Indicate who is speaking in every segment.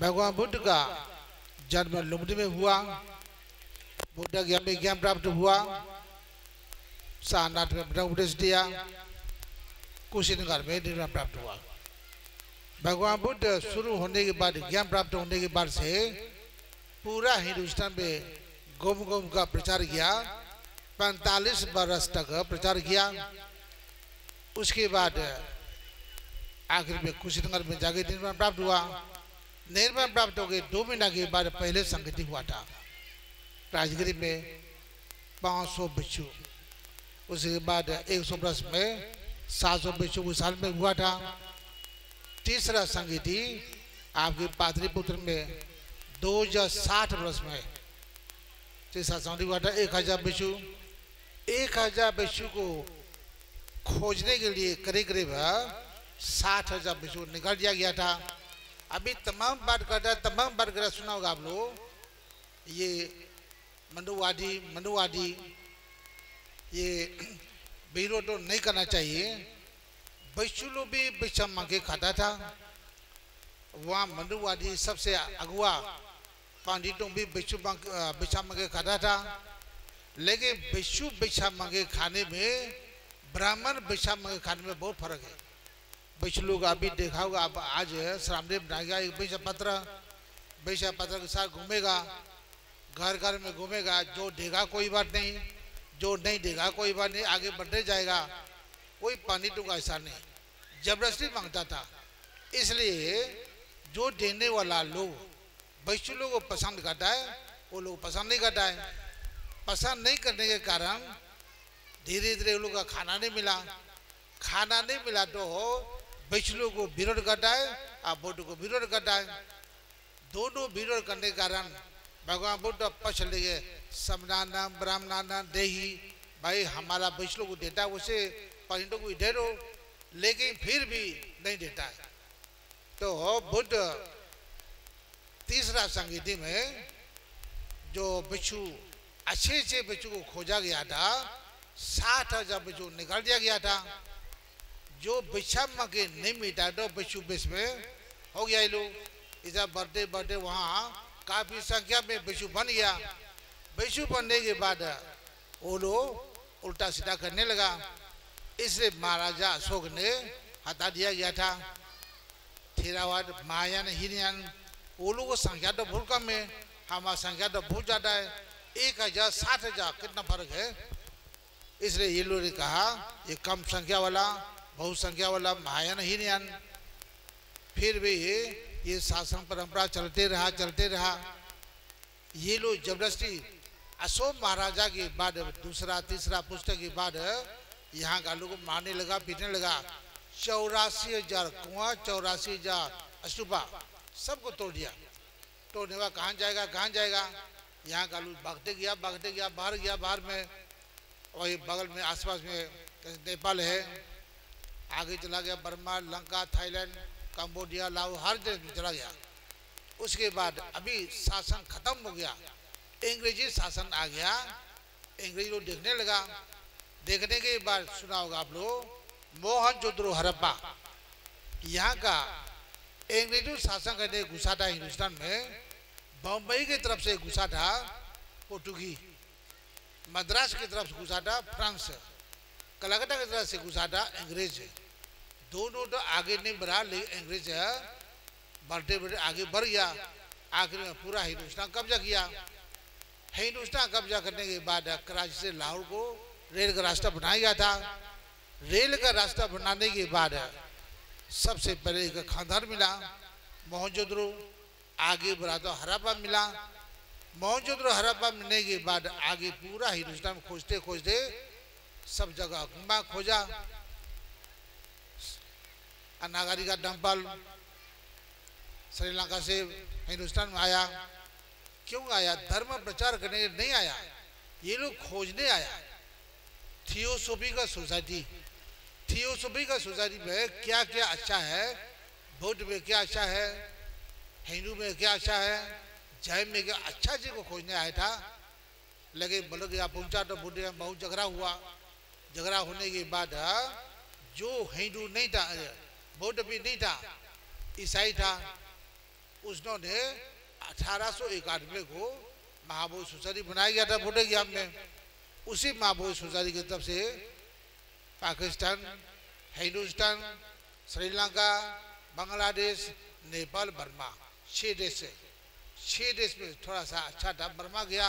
Speaker 1: भगवान बुद्ध का जन्म लुम्बिनी में हुआ बुद्ध ज्ञान में ज्ञान प्राप्त हुआ सारनाथ में ब्रह्म उपदेश दिया कुशीनगर में निर्माण प्राप्त हुआ भगवान बुद्ध शुरू होने के बाद ज्ञान प्राप्त होने के बाद से पूरा हिंदुस्तान में गोम गोम का प्रचार किया पैंतालीस बरस तक प्रचार किया उसके बाद आखिर में कुशीनगर में जाके निर्माण प्राप्त हुआ निर्माण प्राप्त हो गए दो महीना के बाद पहले संगति हुआ था। राजगिरी में पाँच सौ बिच्छू। उसके बाद एक सौ वर्ष में सात सौ बिच्छू साल में हुआ था। तीसरा संगीति आपके पात्रीपुत्र में दो हज़ार साठ वर्ष में तीसरा संगति हुआ था एक हज़ार बिच्छू। एक हज़ार बिच्छू को खोजने के लिए करीब करीब साठ हज़ार बिच्छू निकाल दिया गया था। अभी तमाम बात करता है, तमाम बात कर सुना होगा आप लोग? ये मनुवादी मनुवादी ये विरोध तो नहीं करना चाहिए। वैश्युलो भी भिक्षा मांगे खाता था। वहाँ मंडुवादी सबसे अगुआ पंडितों भी भिक्षु भिक्षा मांगे खाता था। लेकिन भिक्षु भिक्षा मांगे खाने में, ब्राह्मण भिक्षा मांगे खाने में बहुत फ़र्क है। भिक्षु लोग अभी देखा होगा अब आज श्रामदेव बनाएगा एक भिक्षा पत्र भिक्षा पत्र के साथ घूमेगा, घर घर में घूमेगा, जो देगा कोई बात नहीं, जो नहीं देगा कोई बात नहीं, आगे बढ़ते जाएगा, कोई पानी टूँगा ऐसा नहीं। ज़बरदस्ती माँगता था। इसलिए जो देने वाला लोग, वैश्य लोग को पसंद करता है, वो लोग पसंद नहीं करता है। पसंद नहीं करने के कारण धीरे धीरे उन लोग का खाना नहीं मिला। खाना नहीं मिला तो लोग को विरोध है और बुद्ध को विरोध है। दोनों विरोध करने के कारण भगवान बुद्ध पक्ष लिए समनाना ब्राह्मणाना देही, भाई हमारा वैष्णव को देता उसे पंडितों को दे दो लेकिन फिर भी नहीं देता है। तो बुद्ध तीसरा संगीति में जो बिच्छू, अच्छे अच्छे बिच्छू को खोजा गया था साठ हज़ार बिच्छू निकाल दिया गया था। जो बिच्छा मके नहीं मिटा तो बिच्छू बिछ में, हो गया लोग। इधर बर्थडे बर्थडे वहाँ काफ़ी संख्या में बिच्छू बन गया। बिच्छू बनने के बाद वो लोग उल्टा सीधा करने लगा। इसलिए महाराजा अशोक ने हटा दिया गया था। थेरावाद, महायान हिरयान वो लोगों को संख्या तो बहुत कम है। हमारा संख्या तो बहुत ज़्यादा है। एक हज़ार, साठ हज़ार, कितना फ़र्क है? इसलिए ये लोगों ने कहा, ये कम संख्या वाला बहुत संख्या वाला महायान हिरयान फिर भी ये शासन परंपरा चलते रहा चलते रहा। ये लोग ज़बरदस्ती अशोक महाराजा के बाद, दूसरा, तीसरा पुस्तक के बाद, यहाँ का लोग मारने लगा, पीटने लगा। चौरासी हज़ार कुआ, चौरासी हज़ार अस्तूपा सबको तोड़ दिया। तोड़ने का कहाँ जाएगा कहाँ जाएगा? यहाँ का लोग भागते गया भागते गया, बाहर गया, बाहर में। वही बगल में, आसपास में नेपाल है। आगे चला गया, Burma, Lanka, Thailand, Cambodia, Lahore, हर में चला गया। उसके बाद अभी शासन खत्म हो गया। अंग्रेज़ी शासन आ गया। अंग्रेज़ी लोग देखने लगा। देखने के बाद सुना होगा आप लोग, मोहन जोद्रो हरप्पा। यहाँ का अंग्रेज़ी शासन करने घुसा था हिंदुस्तान में। बम्बई की तरफ़ से घुसा था पोर्टुगी मद्रास की तरफ़ से घुसा था, फ्रांस कलकत्ता की तरफ़ से घुसा था अंग्रेज़ दोनों तो आगे नहीं बढ़ा, लेकिन अंग्रेज़ बढ़ते बढ़ते आगे बढ़ गया। आखिर में पूरा हिंदुस्तान कब्जा किया। हिंदुस्तान कब्जा करने के बाद कराची से लाहौर को रेल का रास्ता बनाया गया था। रेल का रास्ता बनाने के बाद सबसे पहले एक खानदान मिला मोहनजोदड़ो आगे बढ़ा तो हरापा मिला। मोहनजोदड़ो हरापा मिलने के बाद आगे पूरा हिंदुस्तान खोजते खोजते सब जगह। घुमा खोजा। नागरी का डंपल। श्रीलंका से हिंदुस्तान में आया। क्यों आया? धर्म प्रचार करने नहीं आया। ये लोग खोजने आया। थियोसोफी का सोसाइटी। थियोसोफी का सोसाइटी में क्या क्या अच्छा है? बौद्ध में क्या अच्छा है? हिंदू में क्या अच्छा है? जैन में क्या अच्छा चीज़ को खोजने आया था? लेकिन बोलो गया पहुँचा तो बुद्ध में बहुत झगड़ा हुआ। झगड़ा होने के बाद जो हिंदू नहीं था बौद्ध भी नहीं था, ईसाई था, उसने अठारह सौ इक्यानवे को महाबोधि सोसाइटी बनाया गया था बोटेग्याम में। उसी महाबोधि सोसाइटी की तरफ़ से पाकिस्तान, हिंदुस्तान, श्रीलंका, बांग्लादेश, नेपाल, बर्मा छः देश से छः देश में थोड़ा सा अच्छा था। बर्मा गया,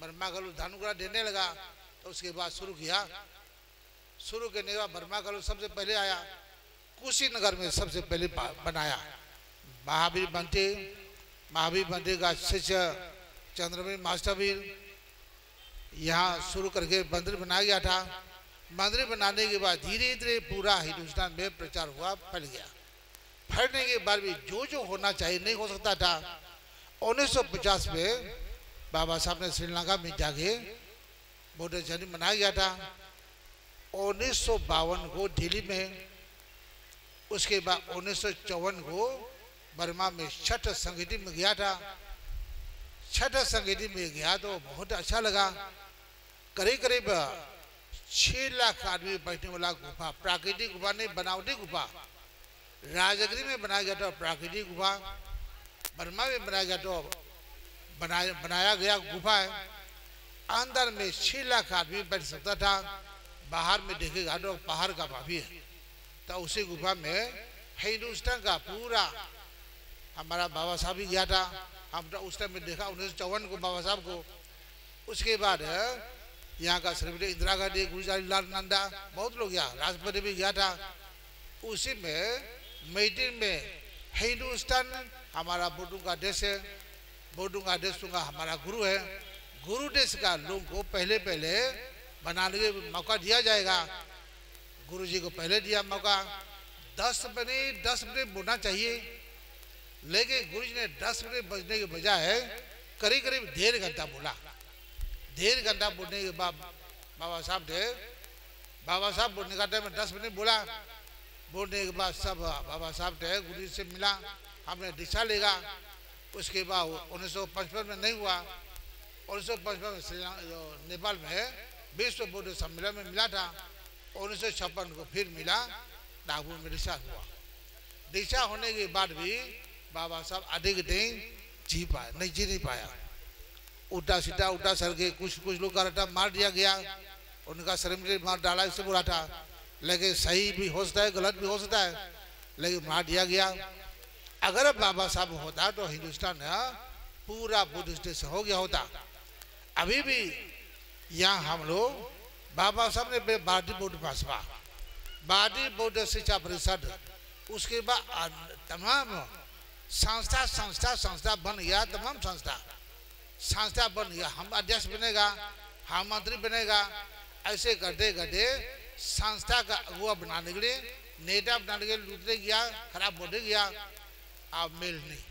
Speaker 1: बर्मा का लोग धानुग्रह देने लगा तो उसके बाद शुरू किया शुरू करने के बर्मा का लोग सबसे पहले आया कुशीनगर में सबसे पहले बनाया। महावीर बनते महावीर बनते का शिष्य चंद्रवीर, मास्टरवीर, यहाँ शुरू करके मंदिर बनाया गया था। मंदिर बनाने के बाद धीरे धीरे पूरा हिंदुस्तान में प्रचार हुआ, फैल गया। फैलने के बाद भी जो जो होना चाहिए, नहीं हो सकता था। 1950 में बाबा साहब ने श्रीलंका में जाके बौद्ध जयंती मनाया गया था। उन्नीस को दिल्ली में, उसके बाद उन्नीस सौ चौवन को बर्मा में छठ संगीति में गया था। छठ संगीति में गया तो बहुत अच्छा लगा। करीब करीब छह लाख आदमी बैठने वाला गुफा, प्राकृतिक गुफा नहीं, बनावटी गुफा। राजगिरी में बनाया गया था प्राकृतिक गुफा। बर्मा में बनाया गया तो बनाया बनाया गया गुफा है। अंदर में छह लाख आदमी बैठ सकता था। बाहर में देखेगा तो पहाड़ का भाभी है। तो उसी गुफा में हिंदुस्तान का पूरा हमारा बाबा साहब भी गया था। हम तो उस टाइम में देखा, उन्नीस सौ चौवन को बाबा साहब को। उसके बाद यहाँ का श्रीमती इंदिरा गांधी गुलजारी लाल नंदा, बहुत लोग गया राष्ट्रपति भी गया था। उसी में मीटिंग में हिंदुस्तान हमारा बोडू का देश है। बोडू का देश हमारा गुरु है। गुरु देश का लोग को पहले पहले बनाने के मौका दिया जाएगा। गुरु जी को पहले दिया मौका। दस मिनट दस मिनट बोलना चाहिए। लेकिन गुरु जी ने दस मिनट बजने के बजाय करीब करीब डेढ़ घंटा बोला। डेढ़ घंटा बोलने के बाद बाबा साहब थे बाबा साहब बोलने का टाइम दस मिनट बोला। बोलने के बाद सब बाबा साहब थे गुरु जी से मिला। हमने दिशा लेगा। उसके बाद उन्नीस सौ पचपन में नहीं हुआ। उन्नीस सौ पचपन में नेपाल में विश्व बौद्ध सम्मेलन में मिला था। उन्नीस सौ छप्पन को फिर मिला नागपुर में दिशा हुआ। दिशा होने के बाद भी बाबा साहब अधिक दिन जी पाए, नहीं, जी नहीं पाया। उल्टा सीधा उल्टा सर के कुछ कुछ लोग का मार दिया गया। उनका शरीर में मार डाला, इससे बुरा था। लेकिन सही भी हो सकता है, गलत भी हो सकता है, लेकिन मार दिया गया। अगर बाबा साहब होता तो हिंदुस्तान पूरा बुद्धिस्ट हो गया होता। अभी भी यहाँ हम लोग बाबा साहब ने बारडी बोर्ड पासवा बारडी बोर्ड शिक्षा परिषद, उसके बाद तमाम संस्था संस्था संस्था बन गया, तमाम संस्था। संस्था बन गया, हम अध्यक्ष बनेगा, हम मंत्री बनेगा, ऐसे करते करते संस्था का अगुआ बनाने के लिए, नेता बनाने के लिए लूटने गया, खराब बोलने गया आप मेल नहीं।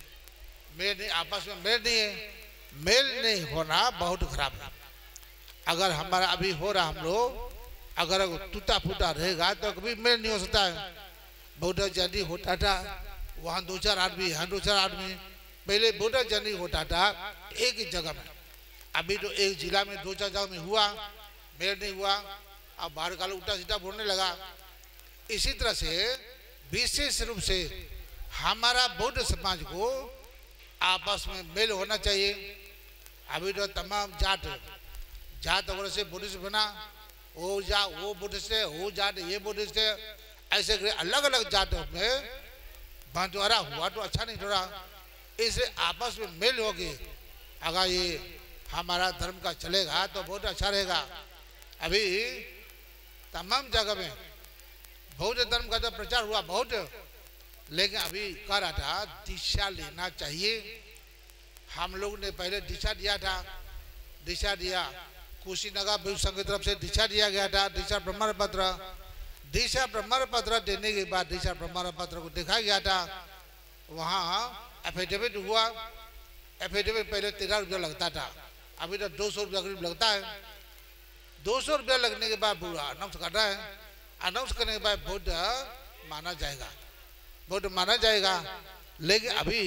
Speaker 1: मेल नहीं, आपस में मेल नहीं है। मेल नहीं होना बहुत खराब है। अगर हमारा अभी हो रहा हम लोग, अगर टूटा फूटा रहेगा तो कभी मेल नहीं हो सकता है। बहुत जल्दी होता था वहाँ दो चार आदमी, यहाँ दो चार आदमी, पहले बोटा जर्नी होता था एक ही जगह में। अभी तो एक जिला में दो चार जगह में हुआ मेल नहीं हुआ, अब बाहर का लोग उल्टा सीधा बोलने लगा। इसी तरह से विशेष रूप से हमारा बौद्ध समाज को आपस में मेल होना चाहिए। अभी तो तमाम जाट जात वगैरह से बुद्धिस्ट बना वो जा, वो बुद्धिस्ट है वो जाट ये बुद्धिस्ट है। ऐसे अलग अलग जातों में बंटवारा हुआ तो अच्छा नहीं थोड़ा। इसे आपस में मिल होगी अगर ये हमारा धर्म का चलेगा तो बहुत अच्छा रहेगा। अभी तमाम जगह में बौद्ध धर्म का तो प्रचार हुआ बहुत, लेकिन अभी कह रहा था, दिशा लेना चाहिए। हम लोग ने पहले दिशा दिया था, दिशा दिया। कुशीनगर विश्व संघ की तरफ़ से दिशा दिया गया था, दिशा प्रमाण पत्र दिशा प्रमाण पत्र देने के बाद दिशा प्रमाण पत्र को देखा गया था। वहाँ एफिडेविट हुआ। एफिडेविट पहले तेरह रुपया लगता था। अभी तो दो सौ रुपया करीब लगता है। दो सौ रुपया लगने के बाद अनाउंस कर रहा है। अनाउंस करने के बाद वोट माना जाएगा। वोट माना जाएगा। लेकिन अभी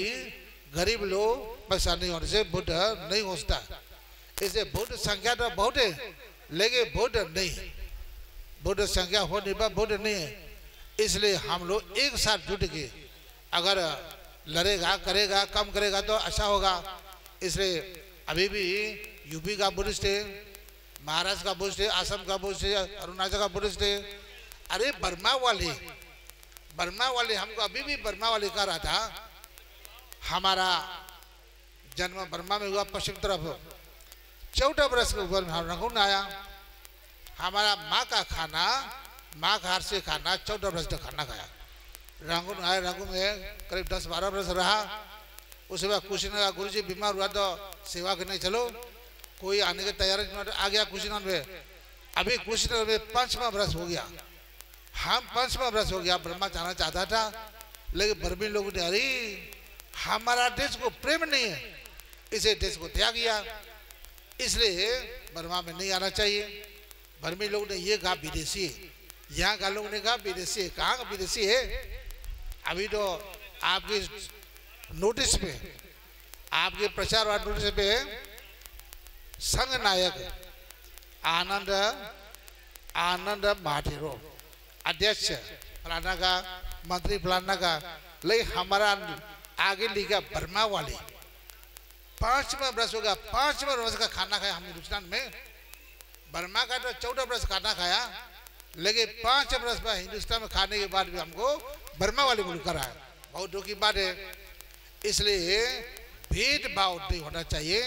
Speaker 1: गरीब लोग नहीं होने से वोट नहीं सकता। इसे वोट संख्या तो बहुत है लेकिन वोट नहीं। है संख्या होने पर वोट नहीं है। इसलिए हम लोग एक साथ जुट के अगर लड़ेगा, करेगा, कम करेगा तो अच्छा होगा। इसलिए अभी भी यूपी का बुद्धिस्ट है महाराष्ट्र का बुद्धिस्ट है असम का बुद्धिस्ट है अरुणाचल का बुद्धिस्ट है अरे, बर्मा वाले बर्मा वाले, हमको अभी भी बर्मा वाले कह रहा था, हमारा जन्म बर्मा में हुआ पश्चिम तरफ़। चौदह बरस के ऊपर हम रंगून आया हमारा माँ का खाना, माँ का हाथ से खाना, चौदह बरस तक खाना खाया। रंगून आया रंगून में करीब दस बारह बरस रहा। उसके बाद कुशीनगर का गुरु जी बीमार हुआ तो सेवा करने चलो। कोई आने की तैयारी आ गया कुशीनगर में। अभी कुशीनगर में पांचवा बरस हो गया। हम पांचवा बरस हो गया, ब्रह्मा जाना चाहता था। लेकिन बर्मी लोगों ने अरे हमारा देश को प्रेम नहीं है। इसे देश को त्याग किया। इसलिए बर्मा में नहीं आना चाहिए। बर्मी लोग ने ये कहा, विदेशी है। यहाँ का लोग ने कहा, विदेशी है। कहाँ विदेशी है? अभी तो आपके नोटिस पे आपके प्रचार वाले नोटिस पे संघ नायक आनंद आनंद माठेरो, अध्यक्ष फलाना का, मंत्री फलाना का लेकिन हमारा आगे लिखा बर्मा वाले। पांचवा ब्रश हो गया पांचवा वर्ष का खाना खाया हम हिंदुस्तान में। बर्मा का तो चौदह वर्ष खाना खाया, लेकिन पाँच वर्ष में हिंदुस्तान में खाने के बाद भी हमको बर्मा वाले मुल्क करा है। बहुत दुख बात है। इसलिए भेदभाव नहीं होना चाहिए।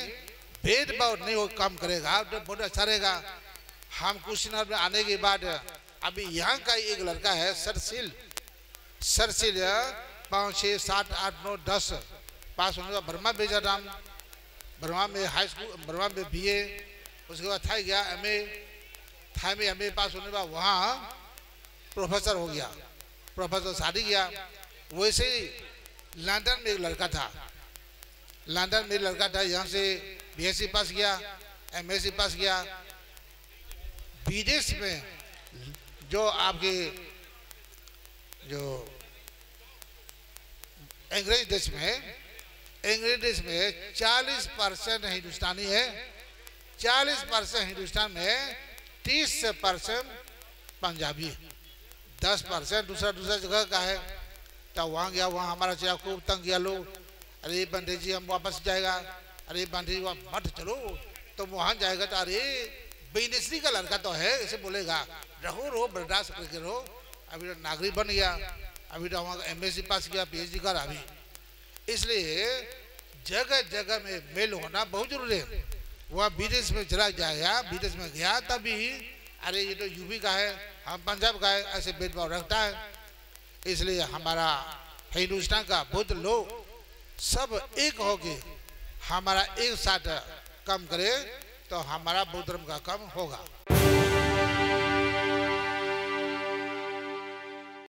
Speaker 1: भेदभाव नहीं हो काम करेगा तो बहुत अच्छा रहेगा। हम कुशीनगर में आने के बाद, अभी यहाँ का एक लड़का है, सरसिल। सरसिल, पाँच छः सात, आठ, नौ, दस, पास होने का बर्मा भेजा नाम बर्मा में हाई स्कूल बर्मा में बीए उसके बाद थाई गया एम ए थाई में एम ए पास होने के बाद वहाँ प्रोफेसर हो गया। प्रोफेसर शादी किया। वैसे ही लंदन में एक लड़का था। लंदन में लड़का था, यहाँ से बी पास किया एम पास किया। विदेश में जो आपके जो अंग्रेज़ देश में देश में 40 परसेंट हिंदुस्तानी है 40 परसेंट हिंदुस्तान में 30 परसेंट पंजाबी है। दस परसेंट दूसरा दूसरा जगह का है तो वहाँ गया, वहाँ हमारा चेहरा खूब तंग किया, लोग, अरे बंदे जी, हम वापस जाएगा। अरे बंदे जी वहाँ मत चलो तो वहाँ जाएगा तो अरे बेनसरी का लड़का तो है, ऐसे बोलेगा, रहो रहो, बर्दाश्त करके रहो। अभी तो नागरिक बन गया, अभी तो वहाँ एम पास किया पी एच डी कर, अभी इसलिए जगह जगह में मेल होना बहुत ज़रूरी है। वह विदेश में चला जाएगा विदेश में गया, तभी, अरे ये तो यूपी का है, हम पंजाब का है, ऐसे भेदभाव रखता है। इसलिए हमारा हिंदुस्तान का बुद्ध लोग सब एक होके हमारा एक साथ कम करे तो हमारा बुद्ध धर्म का कम होगा।